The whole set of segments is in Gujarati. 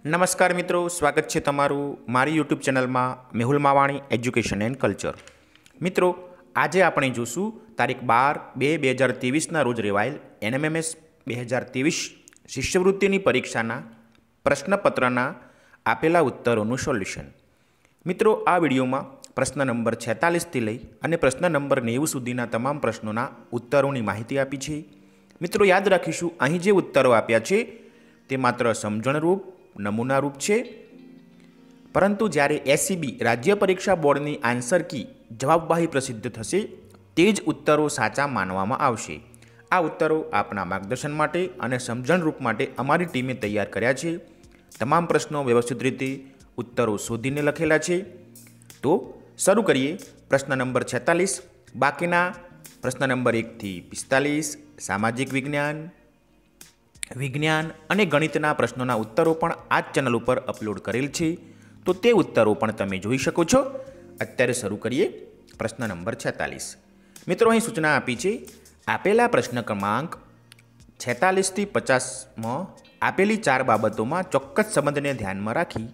નમસ્કાર મિત્રો, સ્વાગત છે તમારું મારી યુટ્યુબ ચેનલમાં Mehul Mavani education and culture મિત્રો, આજે આપણે જોશું તારીખ બાર બે બે હજાર ત્રેવીસના રોજ રેવાયેલ એનએમએમએસ બે હજાર ત્રેવીસ શિષ્યવૃત્તિની પરીક્ષાના પ્રશ્નપત્રના આપેલા ઉત્તરોનું સોલ્યુશન. મિત્રો, આ વિડીયોમાં પ્રશ્ન નંબર છેતાલીસથી લઈ અને પ્રશ્ન નંબર નેવું સુધીના તમામ પ્રશ્નોના ઉત્તરોની માહિતી આપી છે. મિત્રો, યાદ રાખીશું, અહીં જે ઉત્તરો આપ્યા છે તે માત્ર સમજણરૂપ નમૂનારૂપ છે. પરંતુ જ્યારે એસસીબી રાજ્ય પરીક્ષા બોર્ડની આન્સર કી જવાબવાહી પ્રસિદ્ધ થશે, તે જ ઉત્તરો સાચા માનવામાં આવશે. આ ઉત્તરો આપના માર્ગદર્શન માટે અને સમજણરૂપ માટે અમારી ટીમે તૈયાર કર્યા છે. તમામ પ્રશ્નો વ્યવસ્થિત રીતે ઉત્તરો શોધીને લખેલા છે. તો શરૂ કરીએ. પ્રશ્ન નંબર છેતાલીસ. બાકીના પ્રશ્ન નંબર એકથી પિસ્તાલીસ. સામાજિક વિજ્ઞાન. વિજ્ઞાન અને ગણિતના પ્રશ્નોના ઉત્તરો પણ આ જ ચેનલ ઉપર અપલોડ કરેલ છે. તો તે ઉત્તરો પણ તમે જોઈ શકો છો. અત્યારે શરૂ કરીએ પ્રશ્ન નંબર છેતાલીસ. મિત્રો, અહીં સૂચના આપી છે, આપેલા પ્રશ્ન ક્રમાંક છેતાલીસથી પચાસમાં આપેલી ચાર બાબતોમાં ચોક્કસ સંબંધને ધ્યાનમાં રાખી,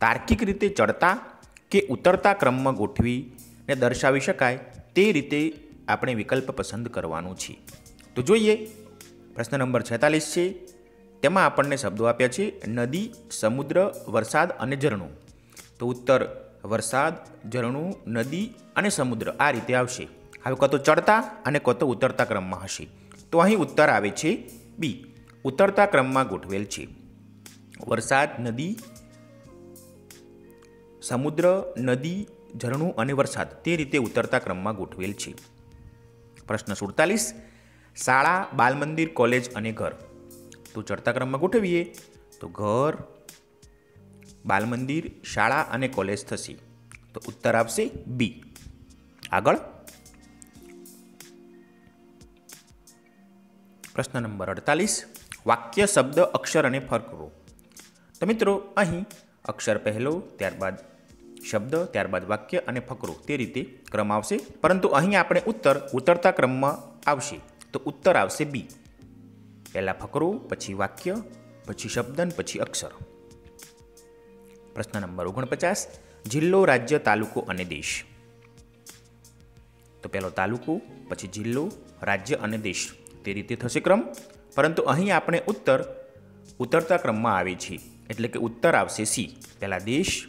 તાર્કિક રીતે ચડતા કે ઉતરતા ક્રમમાં ગોઠવીને દર્શાવી શકાય તે રીતે આપણે વિકલ્પ પસંદ કરવાનું છે. તો જોઈએ પ્રશ્ન નંબર છેતાલીસ છે. તેમાં આપણને શબ્દો આપ્યા છે, નદી, સમુદ્ર, વરસાદ અને ઝરણું. તો ઉત્તર, વરસાદ, ઝરણું, નદી અને સમુદ્ર આ રીતે આવશે. હવે કતો ચડતા અને કતો ઉતરતા ક્રમમાં હશે. તો અહીં ઉત્તર આવે છે બી. ઉતરતા ક્રમમાં ગોઠવેલ છે. વરસાદ, નદી, સમુદ્ર, નદી, ઝરણું અને વરસાદ તે રીતે ઉતરતા ક્રમમાં ગોઠવેલ છે. પ્રશ્ન સુડતાલીસ. શાળા, બાલમંદિર, કોલેજ અને ઘર. તો ચડતા ક્રમમાં ગોઠવીએ તો ઘર, બાલમંદિર, શાળા અને કોલેજ થશે. તો ઉત્તર આવશે બી આગળ. પ્રશ્ન નંબર અડતાલીસ. વાક્ય, શબ્દ, અક્ષર અને ફરકો તો મિત્રો, અહીં અક્ષર પહેલો, ત્યારબાદ શબ્દ, ત્યારબાદ વાક્ય અને ફકરો. તે રીતે ક્રમ આવશે. પરંતુ અહીં આપણે ઉત્તર ઉતરતા ક્રમમાં આવશે. તો ઉત્તર આવશે બી. પહેલાં ફકરો, પછી વાક્ય, પછી શબ્દ પછી અક્ષર. પ્રશ્ન નંબર ઓગણપચાસ, જિલ્લો, રાજ્ય, તાલુકો અને દેશ. તો પહેલો તાલુકો, પછી જિલ્લો, રાજ્ય અને દેશ. તે રીતે થશે ક્રમ. પરંતુ અહીં આપણે ઉત્તર ઉતરતા ક્રમમાં આવે છે. એટલે કે ઉત્તર આવશે સી. પહેલાં દેશ,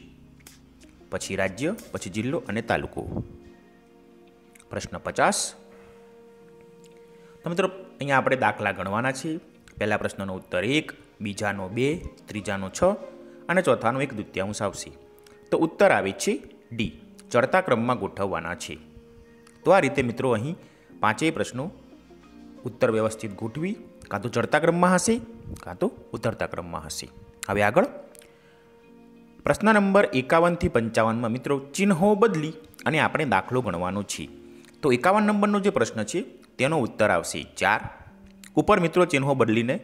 પછી રાજ્ય, પછી જિલ્લો અને તાલુકો. પ્રશ્ન પચાસ તો મિત્રો, અહીંયા આપણે દાખલા ગણવાના છે પહેલા પ્રશ્નનો ઉત્તર એક, બીજાનો બે, ત્રીજાનો છ અને ચોથાનો એક દ્વિતીયાંશ આવશે. તો ઉત્તર આવે છે ડી ચડતા ક્રમમાં ગોઠવવાના છે. તો આ રીતે મિત્રો અહીં પાંચેય પ્રશ્નો ઉત્તર વ્યવસ્થિત ગોઠવી, કાં તો ચડતા ક્રમમાં હશે, કાં તો ઉતરતા ક્રમમાં હશે. હવે આગળ. પ્રશ્ન નંબર એકાવનથી પંચાવનમાં મિત્રો ચિહ્નો બદલી અને આપણે દાખલો ગણવાનો છે. તો એકાવન નંબરનો જે પ્રશ્ન છે તેનો ઉત્તર આવશે ચાર. ઉપર મિત્રો ચિહ્નો બદલીને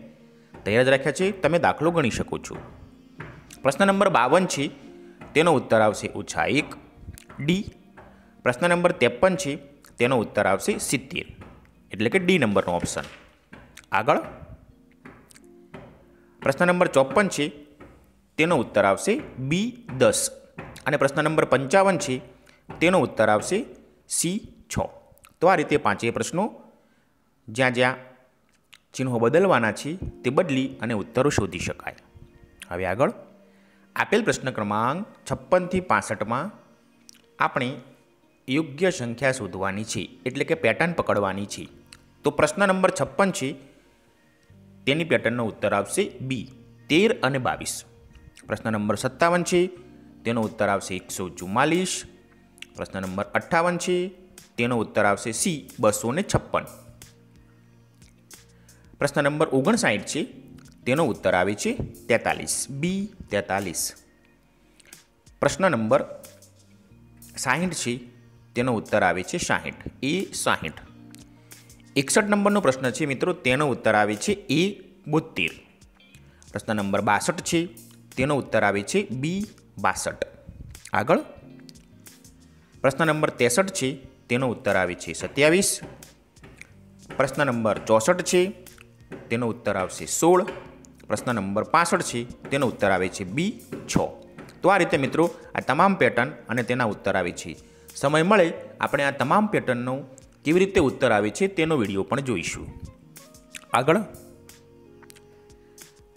તૈયાર જ રાખ્યા છે, તમે દાખલો ગણી શકો છો. પ્રશ્ન નંબર બાવન છે, તેનો ઉત્તર આવશે ઓછા એક ડી પ્રશ્ન નંબર ત્રેપન છે, તેનો ઉત્તર આવશે સિત્તેર. એટલે કે ડી નંબરનો ઓપ્શન આગળ. પ્રશ્ન નંબર ચોપન છે, તેનો ઉત્તર આવશે બી દસ. અને પ્રશ્ન નંબર પંચાવન છે, તેનો ઉત્તર આવશે સી છ. તો આ રીતે પાંચેય પ્રશ્નો જ્યાં જ્યાં ચિહ્નો બદલવાના છે, તે બદલી અને ઉત્તરો શોધી શકાય. હવે આગળ. આપેલ પ્રશ્ન ક્રમાંક છપ્પનથી પાસઠમાં આપણે યોગ્ય સંખ્યા શોધવાની છે, એટલે કે પેટર્ન પકડવાની છે. તો પ્રશ્ન નંબર છપ્પન છે, તેની પેટર્નનો ઉત્તર આવશે બી તેર અને બાવીસ. પ્રશ્ન નંબર સત્તાવન છે, તેનો ઉત્તર આવશે એકસો ચુમ્માલીસ. પ્રશ્ન નંબર અઠ્ઠાવન છે, તેનો ઉત્તર આવશે સી બસો ને છપ્પન. પ્રશ્ન નંબર ઓગણસાઠ છે. તેનો ઉત્તર આવે છે તેતાલીસ. બી તેતાલીસ. પ્રશ્ન નંબર સાહીઠ છે. તેનો ઉત્તર આવે છે સાહીઠ. એ સાહીઠ. એકસઠ નંબરનો પ્રશ્ન છે મિત્રો, તેનો ઉત્તર આવે છે એ બોતેર પ્રશ્ન નંબર બાસઠ છે. તેનો ઉત્તર આવે છે બી બાસઠ. આગળ. પ્રશ્ન નંબર ત્રેસઠ છે. તેનો ઉત્તર આવે છે સત્યાવીસ. પ્રશ્ન નંબર ચોસઠ છે. તેનો ઉત્તર આવશે સોળ. પ્રશ્ન નંબર પાસઠ છે, તેનો ઉત્તર આવે છે બી, છ. તો આ રીતે મિત્રો, આ તમામ પેટર્ન અને તેના ઉત્તર આવે છે. સમય મળે, આપણે આ તમામ પેટર્નનો કેવી રીતે ઉત્તર આવે છે તેનો વીડિયો પણ જોઈશું. આગળ.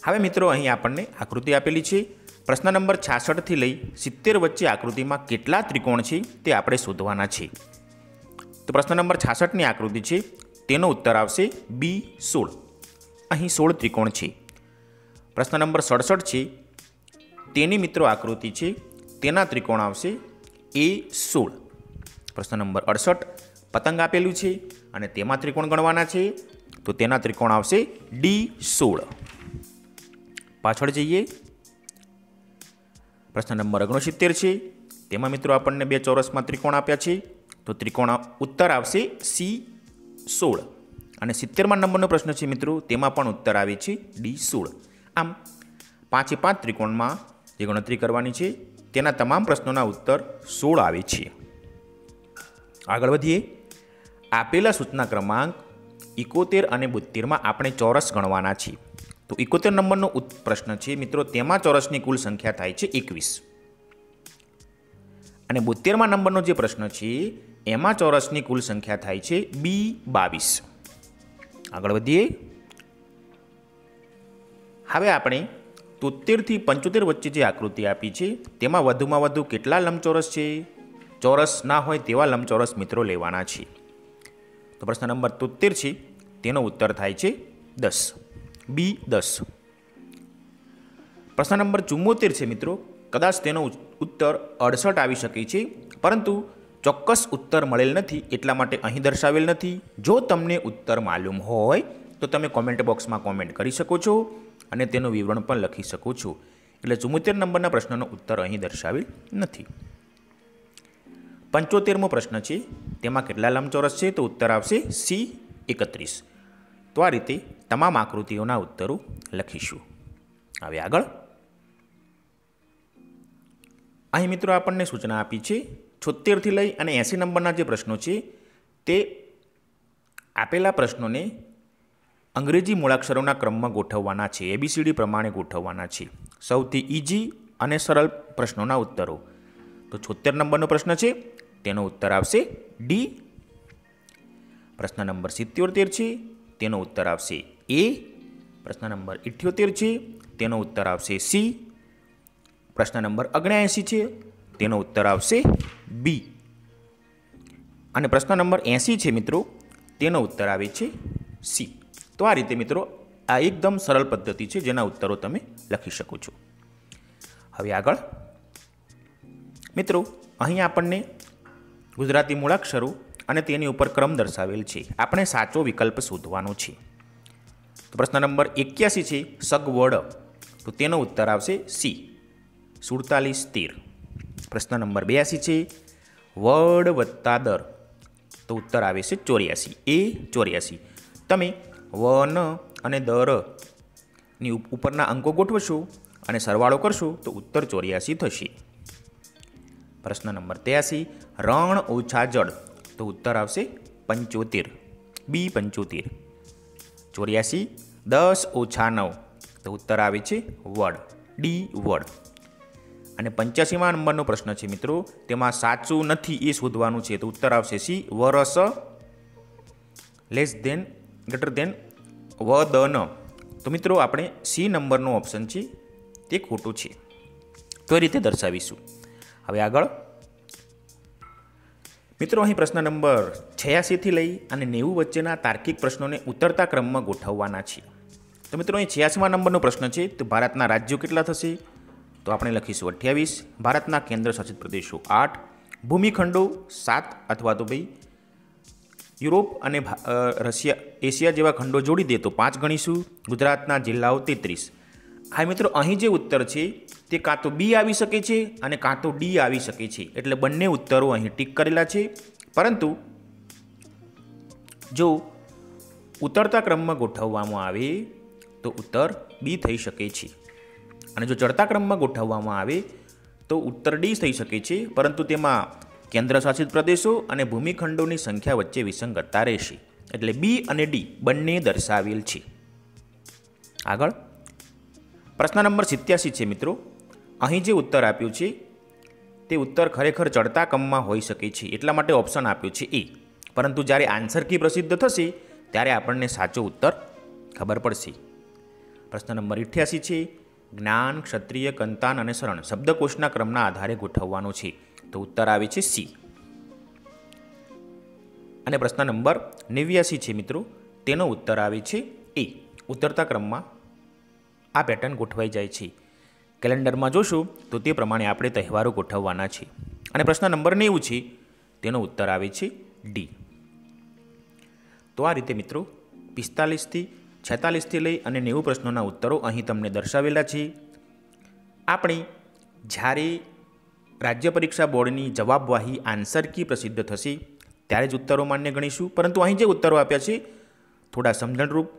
હવે મિત્રો, અહીં આપણને આકૃતિ આપેલી છે. પ્રશ્ન નંબર છાસઠથી લઈ સિત્તેર વચ્ચે આકૃતિમાં કેટલા ત્રિકોણ છે તે આપણે શોધવાના છે. તો પ્રશ્ન નંબર છાસઠની આકૃતિ છે, તેનો ઉત્તર આવશે બી, સોળ. અહીં સોળ ત્રિકોણ છે. પ્રશ્ન નંબર સડસઠ છે, તેની મિત્રો આકૃતિ છે, તેના ત્રિકોણ આવશે એ સોળ. પ્રશ્ન નંબર અડસઠ, પતંગ આપેલું છે અને તેમાં ત્રિકોણ ગણવાના છે, તો તેના ત્રિકોણ આવશે ડી સોળ. પાછળ જઈએ. પ્રશ્ન નંબર ઓગણસિત્તેર છે, તેમાં મિત્રો આપણને બે ચોરસમાં ત્રિકોણ આપ્યા છે, તો ત્રિકોણ ઉત્તર આવશે સી સોળ. અને સિત્તેરમાં નંબરનો પ્રશ્ન છે મિત્રો, તેમાં પણ ઉત્તર આવે છે ડી સોળ. આમ, પાંચે પાંચ ત્રિકોણમાં જે ગણતરી કરવાની છે, તેના તમામ પ્રશ્નોના ઉત્તર સોળ આવે છે. આગળ વધીએ. આપેલા સૂચના ક્રમાંક ઇકોતેર અને બોતેરમાં આપણે ચોરસ ગણવાના છીએ તો ઇકોતેર નંબરનો પ્રશ્ન છે મિત્રો, તેમાં ચોરસની કુલ સંખ્યા થાય છે એકવીસ. અને બોતેરમાં નંબરનો જે પ્રશ્ન છે, એમાં ચોરસની કુલ સંખ્યા થાય છે બી બાવીસ. આગળ વધીએ. હવે આપણે તોતેરથી પંચોતેર વચ્ચે જે આકૃતિ આપી છે, તેમાં વધુમાં વધુ કેટલા લંબચોરસ છે? ચોરસ ના હોય તેવા લંબચોરસ મિત્રો લેવાના છે. તો પ્રશ્ન નંબર તોતેર છે, તેનો ઉત્તર થાય છે દસ. બી દસ. પ્રશ્ન નંબર ચુમ્મોતેર છે મિત્રો, કદાચ તેનો ઉત્તર અડસઠ આવી શકે છે, પરંતુ ચોક્કસ ઉત્તર મળેલ નથી, એટલા માટે અહીં દર્શાવેલ નથી. જો તમને ઉત્તર માલુમ હોય, તો તમે કોમેન્ટ બોક્સમાં કોમેન્ટ કરી શકો છો અને તેનું વિવરણ પણ લખી શકો છો. એટલે ચુમ્મોતેર નંબરના પ્રશ્નનો ઉત્તર અહીં દર્શાવેલ નથી. પંચોતેરમો પ્રશ્ન છે, તેમાં કેટલા લંબચોરસ છે? તો ઉત્તર આવશે સી, એકત્રીસ. તો આ રીતે તમામ આકૃતિઓના ઉત્તરો લખીશું. હવે આગળ. અહીં મિત્રો આપણને સૂચના આપી છે છોતેરથી લઈ અને એંસી નંબરના જે પ્રશ્નો છે, તે આપેલા પ્રશ્નોને અંગ્રેજી મૂળાક્ષરોના ક્રમમાં ગોઠવવાના છે એબીસીડી પ્રમાણે ગોઠવવાના છે. સૌથી ઇઝી અને સરળ પ્રશ્નોના ઉત્તરો. તો છોતેર નંબરનો પ્રશ્ન છે, તેનો ઉત્તર આવશે ડી પ્રશ્ન નંબર સિત્યોતેર છે, તેનો ઉત્તર આવશે એ પ્રશ્ન નંબર ઇઠ્યોતેર છે, તેનો ઉત્તર આવશે સી પ્રશ્ન નંબર ઓગણ્યાએંસી છે તેનો ઉત્તર આવશે બી અને પ્રશ્ન નંબર એંસી છે મિત્રો, તેનો ઉત્તર આવે છે સી તો આ રીતે મિત્રો, આ એકદમ સરળ પદ્ધતિ છે જેના ઉત્તરો તમે લખી શકો છો. હવે આગળ. મિત્રો, અહીં આપણને ગુજરાતી મૂળાક્ષરો અને તેની ઉપર ક્રમ દર્શાવેલ છે. આપણે સાચો વિકલ્પ શોધવાનો છે. તો પ્રશ્ન નંબર એક્યાસી છે, સગવડ. તો તેનો ઉત્તર આવશે સી સુડતાલીસ તેર. પ્રશ્ન નંબર બ્યાસી છે. વડ વત્તા દર. તો ઉત્તર આવે છે ચોર્યાસી. એ ચોર્યાસી. તમે વન અને દરની ઉપરના અંકો ગોઠવશો અને સરવાળો કરશો તો ઉત્તર ચોર્યાસી થશે. પ્રશ્ન નંબર ત્યાસી. રણ ઓછા જળ. તો ઉત્તર આવશે પંચોતેર. બી પંચોતેર. ચોર્યાસી. દસ ઓછા નવ. તો ઉત્તર આવે છે વડ. ડી વડ. અને પંચ્યાસીમાં નંબરનો પ્રશ્ન છે મિત્રો. તેમાં સાચું નથી એ શોધવાનું છે. તો ઉત્તર આવશે સી, વરસ લેસ દેન ગ્રેટર દેન ન તો મિત્રો, આપણે સી નંબરનો ઓપ્શન છે તે ખોટું છે. તો એ રીતે દર્શાવીશું. હવે આગળ. મિત્રો, અહીં પ્રશ્ન નંબર છ્યાસીથી લઈ અને નેવું વચ્ચેના તાર્કિક પ્રશ્નોને ઉતરતા ક્રમમાં ગોઠવવાના છે. તો મિત્રો, અહીં છ્યાસીમાં નંબરનો પ્રશ્ન છે, તો ભારતના રાજ્યો કેટલા થશે? તો આપણે લખીશું અઠ્યાવીસ, ભારતના કેન્દ્ર શાસિત પ્રદેશો આઠ, ભૂમિખંડો સાત અથવા તો ભાઈ યુરોપ અને રશિયા, એશિયા જેવા ખંડો જોડી દે તો પાંચ ગણીશું, ગુજરાતના જિલ્લાઓ તેત્રીસ. હા, મિત્રો, અહીં જે ઉત્તર છે તે કાં તો બી આવી શકે છે અને કાં તો ડી આવી શકે છે. એટલે બંને ઉત્તરો અહીં ટીક કરેલા છે. પરંતુ જો ઉતરતા ક્રમમાં ગોઠવવામાં આવે તો ઉત્તર બી થઈ શકે છે. અને જો ચડતા ક્રમમાં ગોઠવવામાં આવે, તો ઉત્તર ડી થઈ શકે છે. પરંતુ તેમાં કેન્દ્ર શાસિત પ્રદેશો અને ભૂમિખંડોની સંખ્યા વચ્ચે વિસંગતતા રહેશે. એટલે બી અને ડી બંને દર્શાવેલ છે. આગળ. પ્રશ્ન નંબર સિત્યાસી છે મિત્રો. અહીં જે ઉત્તર આપ્યું છે, તે ઉત્તર ખરેખર ચડતા ક્રમમાં હોઈ શકે છે. એટલા માટે ઓપ્શન આપ્યું છે એ. પરંતુ જ્યારે આન્સર કી પ્રસિદ્ધ થશે, ત્યારે આપણને સાચો ઉત્તર ખબર પડશે. પ્રશ્ન નંબર અઠ્યાસી છે જ્ઞાન, ક્ષત્રિય, કંતાન અને શરણ શબ્દકોશના ક્રમના આધારે ગોઠવવાનો છે. તો ઉત્તર આવે છે સી. અને પ્રશ્ન નંબર નેવ્યાસી છે મિત્રો. તેનો ઉત્તર આવે છે એ. ઉતરતા ક્રમમાં આ પેટર્ન ગોઠવાઈ જાય છે. કેલેન્ડરમાં જોશું તો તે પ્રમાણે આપણે તહેવારો ગોઠવવાના છે. અને પ્રશ્ન નંબર નેવું છે. તેનો ઉત્તર આવે છે ડી. તો આ રીતે મિત્રો પિસ્તાલીસથી છેતાલીસથી લઈ અને નેવું પ્રશ્નોના ઉત્તરો અહીં તમને દર્શાવેલા છે. આપણી જ્યારે રાજ્ય પરીક્ષા બોર્ડની જવાબવાહી આન્સર કી પ્રસિદ્ધ થશે, ત્યારે જ ઉત્તરો માન્ય ગણીશું. પરંતુ અહીં જે ઉત્તરો આપ્યા છે, થોડા સમજણરૂપ.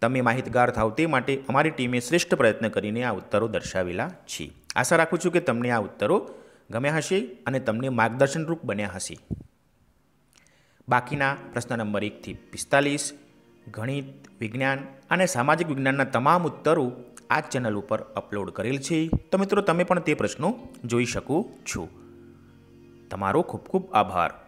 તમે માહિતગાર થાવ તે માટે અમારી ટીમે શ્રેષ્ઠ પ્રયત્ન કરીને આ ઉત્તરો દર્શાવેલા છે. આશા રાખું છું કે તમને આ ઉત્તરો ગમ્યા હશે અને તમને માર્ગદર્શનરૂપ બન્યા હશે. બાકીના પ્રશ્ન નંબર એકથી પિસ્તાલીસ ગણિત, વિજ્ઞાન અને સામાજિક વિજ્ઞાનના તમામ ઉત્તરો આ ચેનલ ઉપર અપલોડ કરેલ છે. તો મિત્રો, તમે પણ તે પ્રશ્નો જોઈ શકો છો. તમારો ખૂબ ખૂબ આભાર.